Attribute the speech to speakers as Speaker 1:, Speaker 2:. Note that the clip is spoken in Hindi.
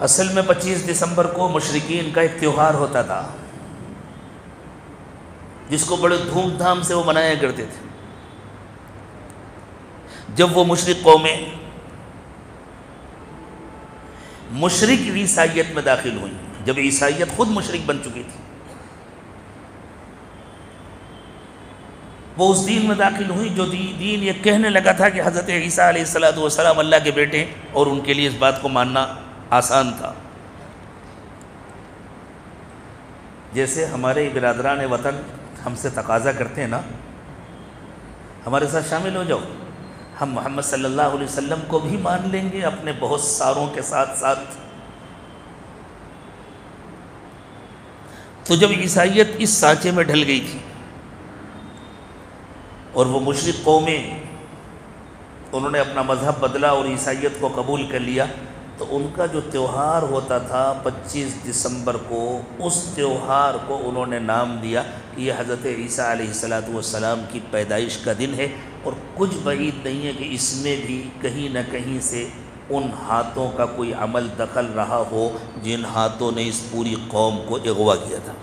Speaker 1: असल में 25 दिसंबर को मशरकिन का एक त्यौहार होता था जिसको बड़े धूमधाम से वो मनाया करते थे। जब वो मुशरक कौमें मुशरक ईसाइत में दाखिल हुई जब ईसाइत खुद मुशरक बन चुकी थी वो उस दीन में दाखिल हुई जो दी, दीन ये कहने लगा था कि हज़रत ईसा सलाम अल्लाह के बेटे और उनके लिए इस बात को मानना आसान था। जैसे हमारे बिरादरान वतन हमसे तकाजा करते हैं ना, हमारे साथ शामिल हो जाओ। हम मोहम्मद सल्लल्लाहु अलैहि वसल्लम को भी मान लेंगे अपने बहुत सारों के साथ साथ। तो जब ईसाइत इस सांचे में ढल गई थी और वो मुशरक कौमें, उन्होंने अपना मज़हब बदला और ईसाइत को कबूल कर लिया तो उनका जो त्यौहार होता था 25 दिसंबर को, उस त्यौहार को उन्होंने नाम दिया कि यह हज़रत ईसा सलाम की पैदाइश का दिन है। और कुछ बईद नहीं है कि इसमें भी कहीं ना कहीं से उन हाथों का कोई अमल दखल रहा हो, जिन हाथों ने इस पूरी कौम को अगवा किया था।